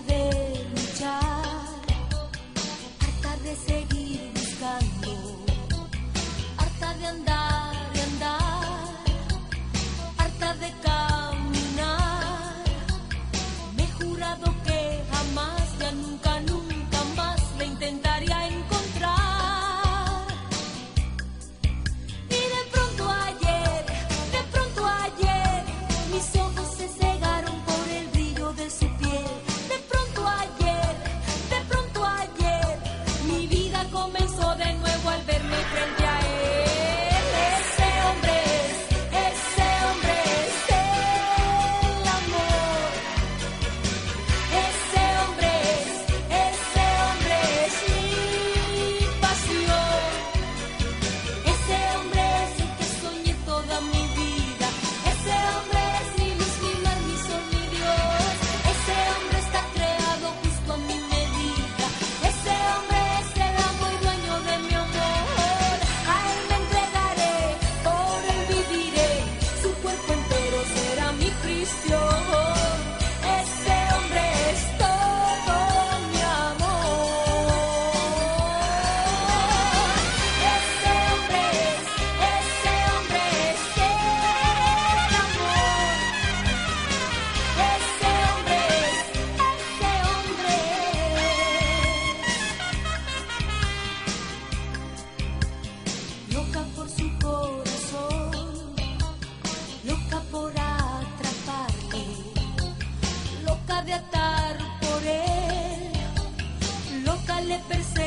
de le perseguiré.